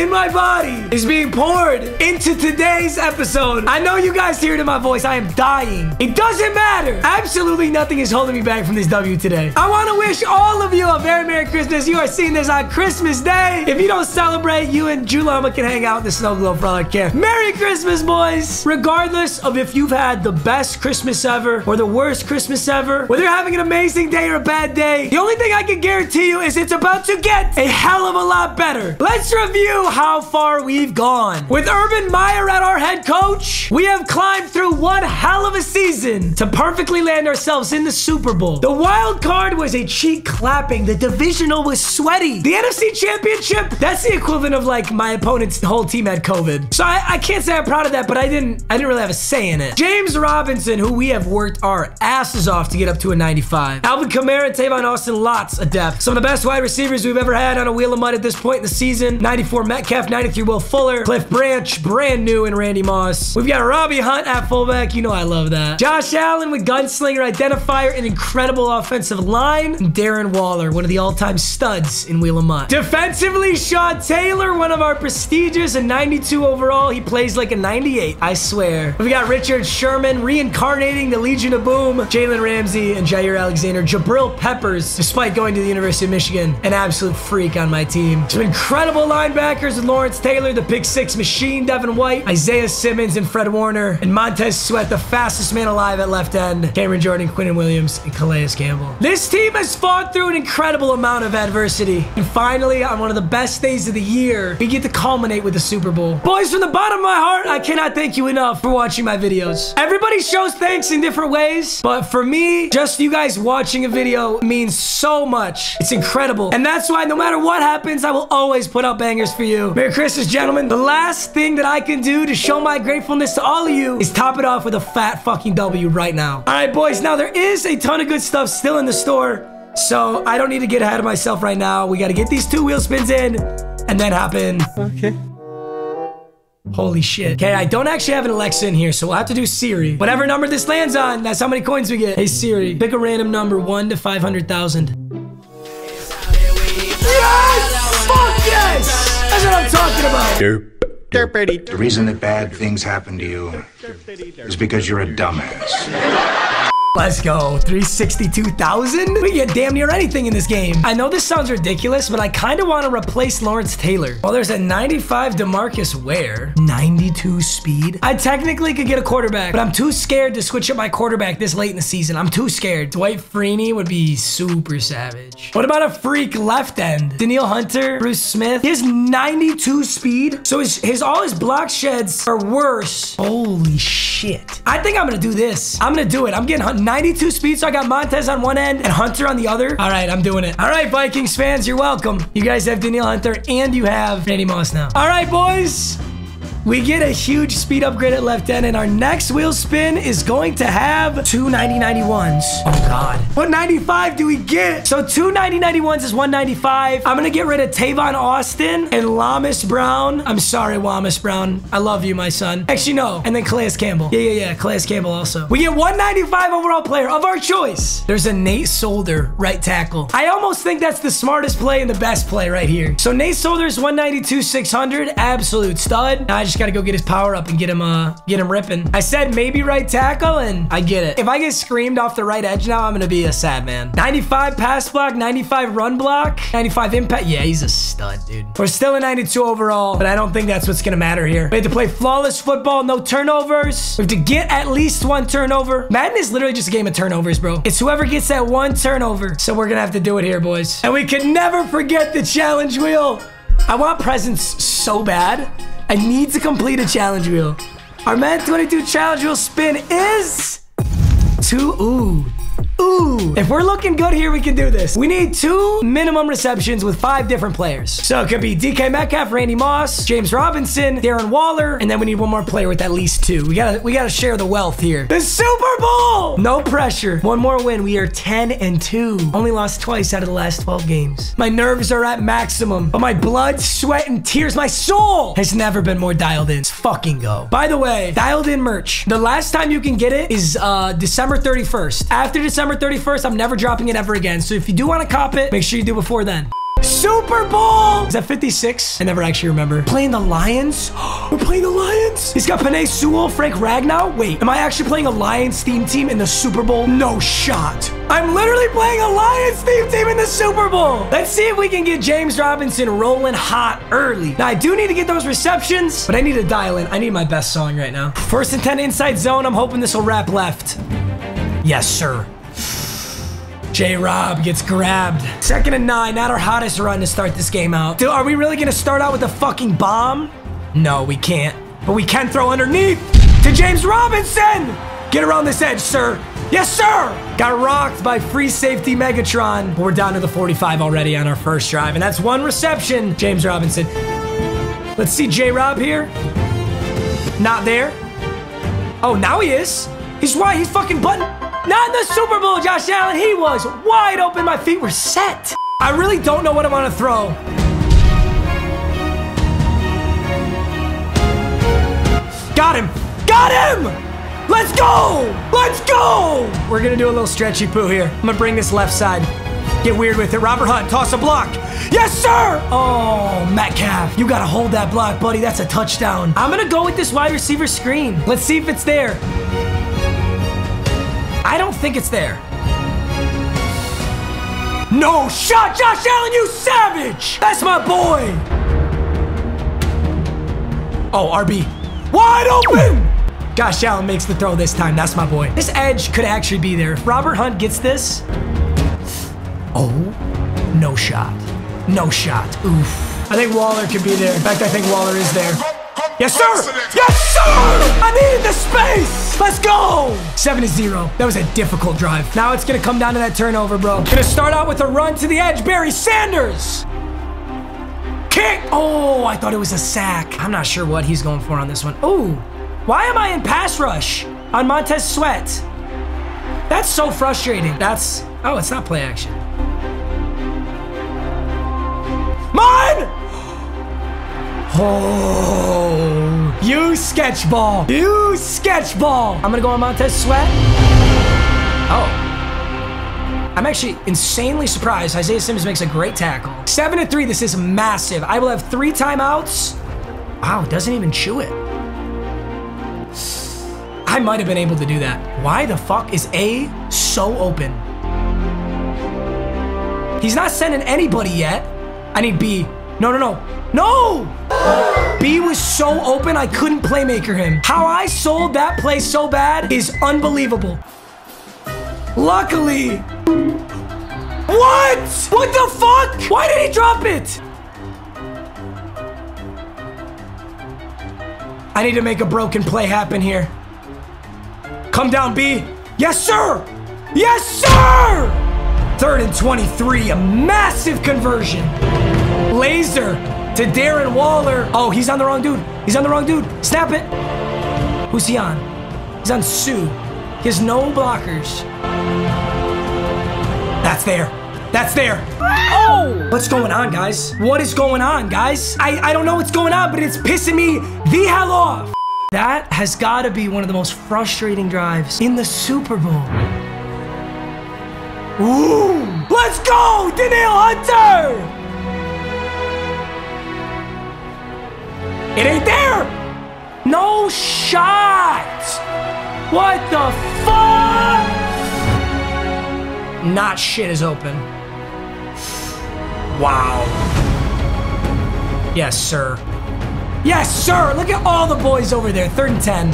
in my body is being poured into today's episode. I know you guys hear it in my voice. I am dying. It doesn't matter. Absolutely nothing is holding me back from this W today. I want to wish all of you a very Merry Christmas. You are seeing this on Christmas Day. If you don't celebrate, you and Julama can hang out in the snow globe for all I care. Merry Christmas, boys. Regardless of if you've had the best Christmas ever or the worst Christmas ever, whether you're having an amazing day or a bad day, the only thing I can guarantee you is it's about to get a hell of a lot better. Let's review how far we've gone. With Urban Meyer at our head coach, we have climbed through one hell of a season to perfectly land ourselves in the Super Bowl. The wild card was a cheek clapping. The divisional was sweaty. The NFC Championship, that's the equivalent of like my opponent's whole team had COVID. So I, I can't say I'm proud of that, but I didn't I didn't really have a say in it. James Robinson, who we have worked our asses off to get up to a 95. Alvin Kamara and Tavon Austin, lots of depth. Some of the best wide receivers we've ever had on a wheel of MUT at this point in the season. 94 Metcalf, 93 Will Fuller, Cliff Branch, brand new, and Randy Moss. We've got Robbie Hunt at fullback. You know I love that. Josh Allen with gunslinger identifier, and incredible offensive line. And Darren Waller, one of the all-time studs in Wheel of MUT. Defensively, Sean Taylor, one of our prestigious and 92 overall. He plays like a 98, I swear. We've got Richard Sherman reincarnating the Legion of Boom, Jalen Ramsey, and Jaire Alexander. Jabril Peppers, despite going to the University of Michigan, an absolute freak on my team. Some incredible linebackers with Lawrence Taylor, the pick six machine, Devin White, Isaiah Simmons, and Fred Warner, and Montez Sweat, the fastest man alive at left end, Cameron Jordan, Quinnen Williams, and Calais Campbell. This team has fought through an incredible amount of adversity. And finally, on one of the best days of the year, we get to culminate with the Super Bowl. Boys, from the bottom of my heart, I cannot thank you enough for watching my videos. Everybody shows thanks in different ways, but for me, just you guys watching a video means so much. It's incredible. And that's why no matter what happens, I will always put out bangers for you. Merry Christmas, gentlemen. The last thing that I can do to show my gratefulness to all of you is top it off with a fat fucking W right now. All right, boys. Now, there is a ton of good stuff still in the store. So I don't need to get ahead of myself right now. We got to get these two wheel spins in and then hop in. Okay. Holy shit. Okay, I don't actually have an Alexa in here, so we'll have to do Siri. Whatever number this lands on, that's how many coins we get. Hey Siri, pick a random number, 1 to 500,000. Yes! Fuck yes! That's what I'm talking about. The reason that bad things happen to you is because you're a dumbass. Let's go. 362,000? We get damn near anything in this game. I know this sounds ridiculous, but I kind of want to replace Lawrence Taylor. Well, there's a 95 Demarcus Ware, 92 speed. I technically could get a quarterback, but I'm too scared to switch up my quarterback this late in the season. I'm too scared. Dwight Freeney would be super savage. What about a freak left end? Danielle Hunter, Bruce Smith. He has 92 speed, so his, his all his block sheds are worse. Holy shit. I think I'm gonna do this. I'm gonna do it. I'm getting Hun- 92 speed, so I got Montez on one end and Hunter on the other. All right, I'm doing it. All right, Vikings fans, you're welcome. You guys have Danielle Hunter and you have Randy Moss now. All right, boys. We get a huge speed upgrade at left end, and our next wheel spin is going to have two 9091s. Oh, God. What 95 do we get? So two 9091s is 195. I'm going to get rid of Tavon Austin and Lamas Brown. I'm sorry, Lamas Brown. I love you, my son. Actually, no. And then Calais Campbell. Yeah, yeah, yeah. Calais Campbell also. We get 195 overall player of our choice. There's a Nate Solder right tackle. I almost think that's the smartest play and the best play right here. So Nate Solder's 192, 600. Absolute stud. Just gotta go get his power up and get him uh get him ripping. I said maybe right tackle and I get it. If I get screamed off the right edge now, I'm gonna be a sad man. 95 pass block, 95 run block, 95 impact. Yeah, he's a stud, dude. We're still a 92 overall, but I don't think that's what's gonna matter here. We have to play flawless football, no turnovers. We have to get at least one turnover. Madden is literally just a game of turnovers, bro. It's whoever gets that one turnover. So we're gonna have to do it here, boys. And we can never forget the challenge wheel. I want presents so bad. I need to complete a challenge wheel. Our Man 22 challenge wheel spin is two. Ooh. Ooh. If we're looking good here, we can do this. We need two minimum receptions with five different players. So it could be DK Metcalf, Randy Moss, James Robinson, Darren Waller, and then we need one more player with at least two. We gotta we gotta share the wealth here. The Super Bowl! No pressure. One more win. We are 10 and 2. Only lost twice out of the last 12 games. My nerves are at maximum, but my blood, sweat, and tears, my soul has never been more dialed in. Let's fucking go. By the way, dialed in merch. The last time you can get it is uh December 31st. After December December 31st. I'm never dropping it ever again. So if you do want to cop it, make sure you do before then. Super Bowl! Is that 56? I never actually remember. Playing the Lions? We're playing the Lions? He's got Penei Sewell, Frank Ragnow? Wait, am I actually playing a Lions theme team in the Super Bowl? No shot. I'm literally playing a Lions theme team in the Super Bowl. Let's see if we can get James Robinson rolling hot early. Now, I do need to get those receptions, but I need to dial in. I need my best song right now. First and 10 inside zone. I'm hoping this will wrap left. Yes, sir. J Rob gets grabbed. Second and nine, not our hottest run to start this game out. Dude, are we really gonna start out with a fucking bomb? No, we can't. But we can throw underneath to James Robinson! Get around this edge, sir. Yes, sir! Got rocked by free safety Megatron. We're down to the 45 already on our first drive, and that's one reception, James Robinson. Let's see J Rob here. Not there. Oh, now he is. He's why he's fucking button. Not in the Super Bowl, Josh Allen. He was wide open. My feet were set. I really don't know what I'm going to throw. Got him. Got him. Let's go. Let's go. We're going to do a little stretchy poo here. I'm going to bring this left side. Get weird with it. Robert Hunt, toss a block. Yes, sir! Oh, Metcalf, you gotta hold that block, buddy. That's a touchdown. I'm gonna go with this wide receiver screen. Let's see if it's there. I don't think it's there. No shot, Josh Allen, you savage! That's my boy! Oh, RB. Wide open! Josh Allen makes the throw this time. That's my boy. This edge could actually be there. If Robert Hunt gets this. Oh, no shot. No shot. Oof. I think Waller could be there. In fact, I think Waller is there. Yes, sir! Yes, sir! I needed the space! Let's go! 7 to 0. That was a difficult drive. Now it's gonna come down to that turnover, bro. Gonna start out with a run to the edge. Barry Sanders! Kick! Oh, I thought it was a sack. I'm not sure what he's going for on this one. Ooh, why am I in pass rush on Montez Sweat? That's so frustrating. That's, oh, it's not play action. Mine! Oh, you sketchball. You sketchball. I'm gonna go on Montez Sweat. Oh. I'm actually insanely surprised. Isaiah Simmons makes a great tackle. Seven to three. This is massive. I will have three timeouts. Wow, doesn't even chew it. I might have been able to do that. Why the fuck is A so open? He's not sending anybody yet. I need B. No, no, no. No! B was so open, I couldn't playmaker him. How I sold that play so bad is unbelievable. Luckily. What? What the fuck? Why did he drop it? I need to make a broken play happen here. Come down, B. Yes, sir! Yes, sir! Third and 23, a massive conversion. Laser to Darren Waller. Oh, he's on the wrong dude. He's on the wrong dude. Snap it. Who's he on? He's on Sue. He has no blockers. That's there. That's there. Oh! What's going on, guys? What is going on, guys? I, I don't know what's going on, but it's pissing me the hell off. That has got to be one of the most frustrating drives in the Super Bowl. Ooh! Let's go, Danielle Hunter! It ain't there! No shot! What the fuck? Not shit is open. Wow. Yes, sir. Yes, sir! Look at all the boys over there. Third and ten.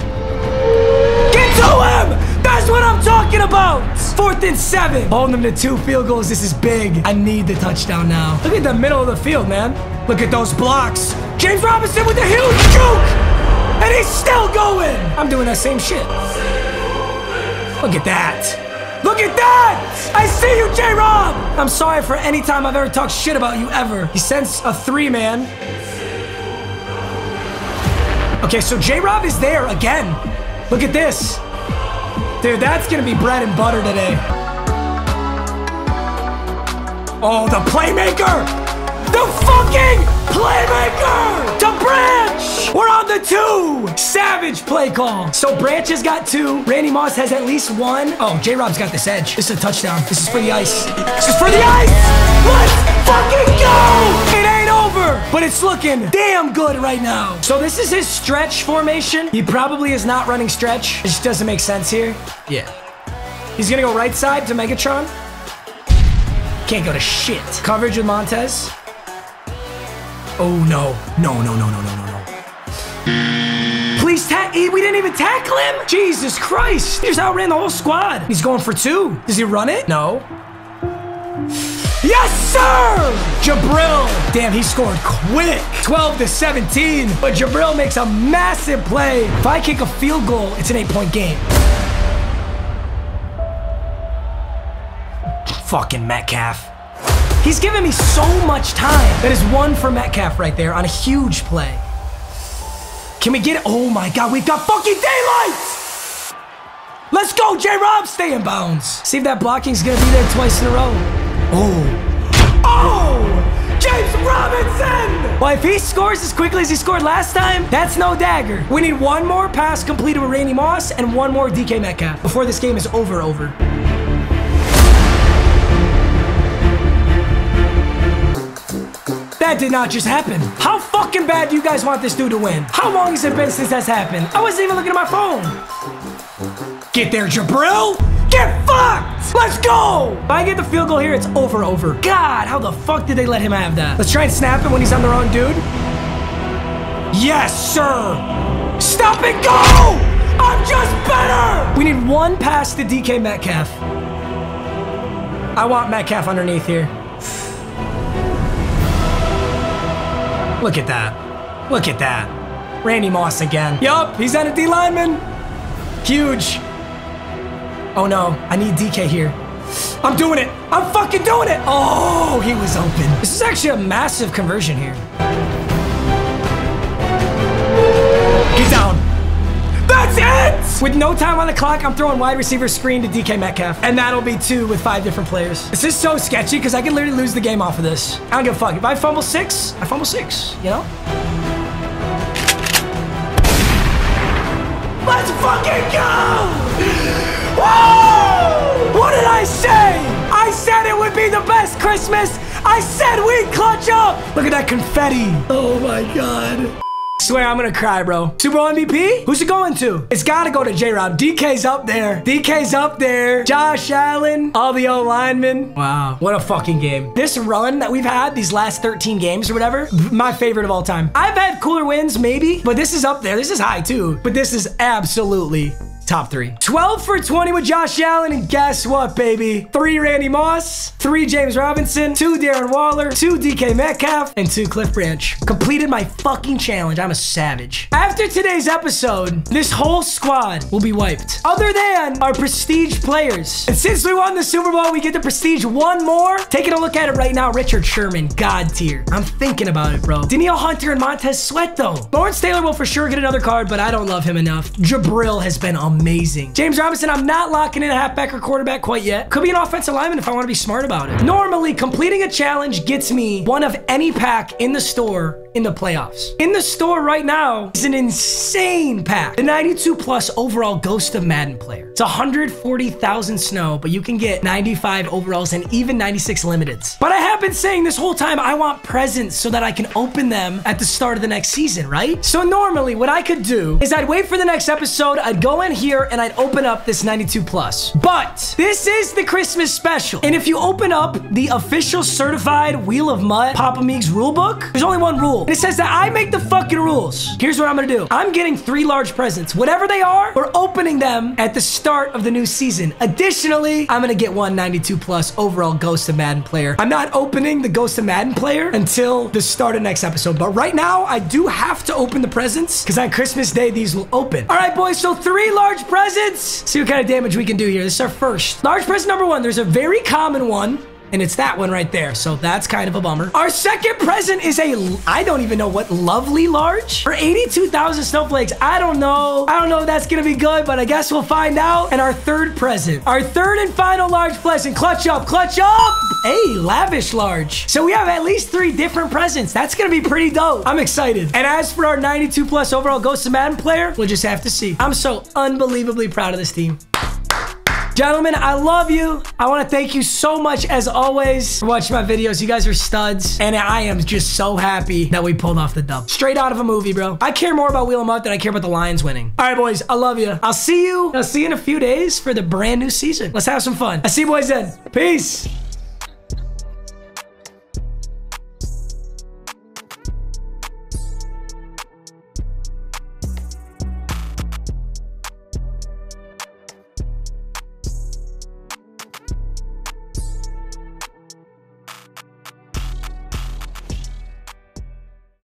Get to him! That's what I'm talking about! Fourth and seven. Holding them to two field goals. This is big. I need the touchdown now. Look at the middle of the field, man. Look at those blocks. James Robinson with a huge juke! And he's still going! I'm doing that same shit. Look at that. Look at that! I see you, J-Rob! I'm sorry for any time I've ever talked shit about you, ever. He sends a three-man. Okay, so J-Rob is there again. Look at this. Dude, that's gonna be bread and butter today. Oh, the playmaker! The fucking Playmaker to Branch. We're on the two. Savage play call. So Branch has got two. Randy Moss has at least one. Oh, J Rob's got this edge. This is a touchdown. This is for the ice. This is for the ice. Let's fucking go. It ain't over, but it's looking damn good right now. So this is his stretch formation. He probably is not running stretch. It just doesn't make sense here. Yeah. He's gonna go right side to Megatron. Can't go to shit. Coverage with Montez. Oh no. No, no, no, no, no, no, no. Please. We didn't even tackle him? Jesus Christ. He just outran the whole squad. He's going for two. Does he run it? No. Yes, sir! Jabril. Damn, he scored quick. 12 to 17. But Jabril makes a massive play. If I kick a field goal, it's an eight point game. Fucking Metcalf. He's giving me so much time. That is one for Metcalf right there on a huge play. Can we get it? Oh my God, we've got fucking daylight! Let's go, J-Rob, stay in bounds. See if that blocking's gonna be there twice in a row. Oh. Oh! James Robinson! Well, if he scores as quickly as he scored last time, that's no dagger. We need one more pass completed with Randy Moss and one more DK Metcalf before this game is over over. That did not just happen. How fucking bad do you guys want this dude to win? How long has it been since that's happened? I wasn't even looking at my phone. Get there, Jabril! Get fucked! Let's go! If I get the field goal here, it's over, over. God, how the fuck did they let him have that? Let's try and snap it when he's on the wrong dude. Yes, sir! Stop and go! I'm just better! We need one pass to DK Metcalf. I want Metcalf underneath here. Look at that. Look at that. Randy Moss again. Yup, he's on a D lineman. Huge. Oh no, I need DK here. I'm doing it. I'm fucking doing it. Oh, he was open. This is actually a massive conversion here. Get down. With no time on the clock, I'm throwing wide receiver screen to DK Metcalf. And that'll be two with five different players. This is so sketchy because I can literally lose the game off of this. I don't give a fuck. If I fumble six, I fumble six, you know? Let's fucking go! Whoa! What did I say? I said it would be the best Christmas. I said we'd clutch up. Look at that confetti. Oh my God. Swear I'm gonna cry, bro. Super Bowl MVP? Who's it going to? It's gotta go to J-Rob. DK's up there. DK's up there. Josh Allen, all the O linemen. Wow, what a fucking game. This run that we've had, these last 13 games or whatever, my favorite of all time. I've had cooler wins, maybe, but this is up there. This is high too, but this is absolutely Top three. 12 for 20 with Josh Allen, and guess what, baby? Three Randy Moss, three James Robinson, two Darren Waller, two DK Metcalf, and two Cliff Branch. Completed my fucking challenge. I'm a savage. After today's episode, this whole squad will be wiped, other than our prestige players. And since we won the Super Bowl, we get to prestige one more. Taking a look at it right now, Richard Sherman, God tier. I'm thinking about it, bro. Danielle Hunter and Montez Sweat, though. Lawrence Taylor will for sure get another card, but I don't love him enough. Jabril has been amazing amazing. James Robinson, I'm not locking in a halfback or quarterback quite yet. Could be an offensive lineman if I want to be smart about it. Normally, completing a challenge gets me one of any pack in the store in the playoffs. In the store right now is an insane pack. The 92 plus overall Ghost of Madden player. It's 140,000 snow, but you can get 95 overalls and even 96 limiteds. But I have been saying this whole time I want presents so that I can open them at the start of the next season, right? So normally what I could do is I'd wait for the next episode, I'd go in here and I'd open up this 92 plus. But this is the Christmas special. And if you open up the official certified Wheel of MUT Papa Meags rulebook, there's only one rule. And it says that I make the fucking rules. Here's what I'm gonna do. I'm getting three large presents. Whatever they are, we're opening them at the start of the new season. Additionally, I'm gonna get one 92 plus overall Ghost of Madden player. I'm not opening the Ghost of Madden player until the start of next episode. But right now, I do have to open the presents because on Christmas Day, these will open. All right, boys, so three large presents. See what kind of damage we can do here. This is our first. Large present number one. There's a very common one. And it's that one right there. So that's kind of a bummer. Our second present is a, I don't even know what, lovely large? For 82,000 snowflakes. I don't know. I don't know if that's to be good, but I guess we'll find out. And our third present, our third and final large present, clutch up, clutch up. Hey, lavish large. So we have at least three different presents. That's gonna be pretty dope. I'm excited. And as for our 92 plus overall Ghost of Madden player, we'll just have to see. I'm so unbelievably proud of this team. Gentlemen, I love you. I want to thank you so much, as always, for watching my videos. You guys are studs, and I am just so happy that we pulled off the dub. Straight out of a movie, bro. I care more about Wheel 'em Up than I care about the Lions winning. All right, boys, I love you. I'll see you. I'll see you in a few days for the brand new season. Let's have some fun. I see you boys then. Peace.